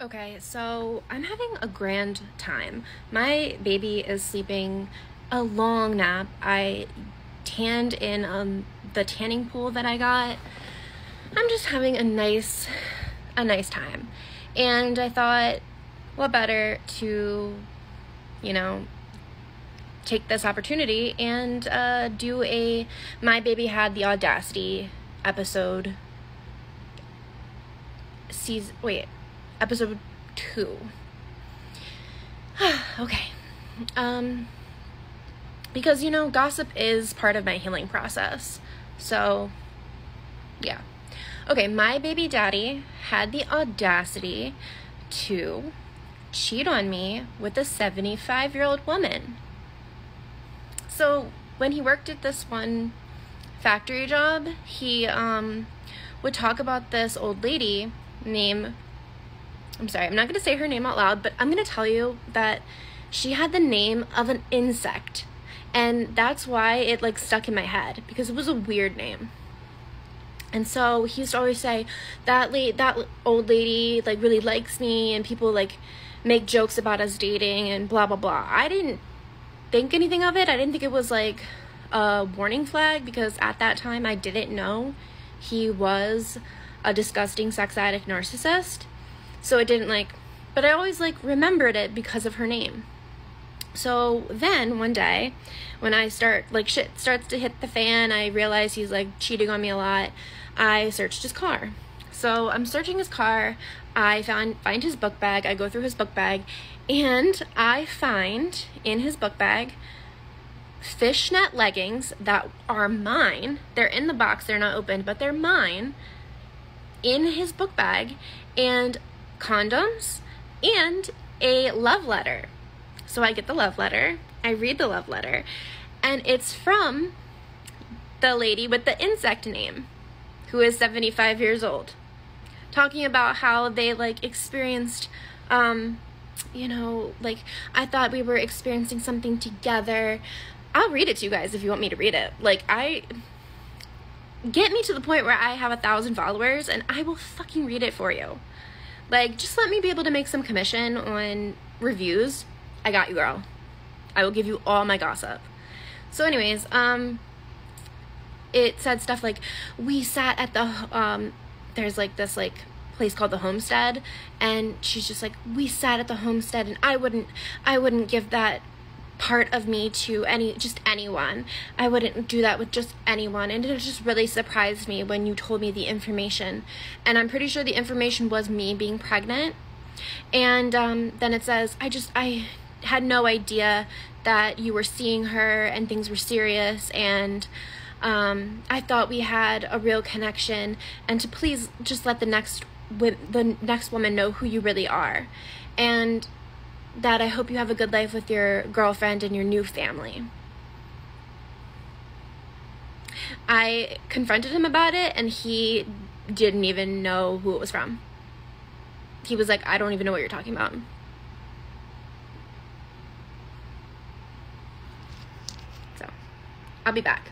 Okay, so I'm having a grand time. My baby is sleeping a long nap. I tanned in um, the tanning pool that I got. I'm just having a nice a nice time. And I thought what better to you know take this opportunity and uh, do a my baby had the audacity episode season wait episode two. okay. Um, because, you know, gossip is part of my healing process. So, yeah. Okay, my baby daddy had the audacity to cheat on me with a 75 year old woman. So, when he worked at this one factory job, he um, would talk about this old lady named I'm sorry, I'm not going to say her name out loud, but I'm going to tell you that she had the name of an insect. And that's why it like stuck in my head because it was a weird name. And so he used to always say that late that old lady like really likes me and people like make jokes about us dating and blah blah blah. I didn't think anything of it. I didn't think it was like a warning flag because at that time I didn't know he was a disgusting sex addict narcissist. So it didn't like, but I always like remembered it because of her name. So then one day, when I start like shit starts to hit the fan, I realize he's like cheating on me a lot. I searched his car. So I'm searching his car. I found find his book bag. I go through his book bag, and I find in his book bag fishnet leggings that are mine. They're in the box. They're not opened, but they're mine. In his book bag, and condoms, and a love letter. So I get the love letter, I read the love letter, and it's from the lady with the insect name, who is 75 years old, talking about how they like experienced, um, you know, like I thought we were experiencing something together. I'll read it to you guys if you want me to read it. Like, I get me to the point where I have a thousand followers and I will fucking read it for you. Like, just let me be able to make some commission on reviews. I got you, girl. I will give you all my gossip. So, anyways, um, it said stuff like, we sat at the, um, there's like this, like, place called the homestead and she's just like we sat at the homestead and i wouldn't i wouldn't give that part of me to any just anyone. I wouldn't do that with just anyone and it just really surprised me when you told me the information. And I'm pretty sure the information was me being pregnant. And um, then it says I just I had no idea that you were seeing her and things were serious and um, I thought we had a real connection and to please just let the next the next woman know who you really are. And that I hope you have a good life with your girlfriend and your new family. I confronted him about it and he didn't even know who it was from. He was like, I don't even know what you're talking about. So, I'll be back.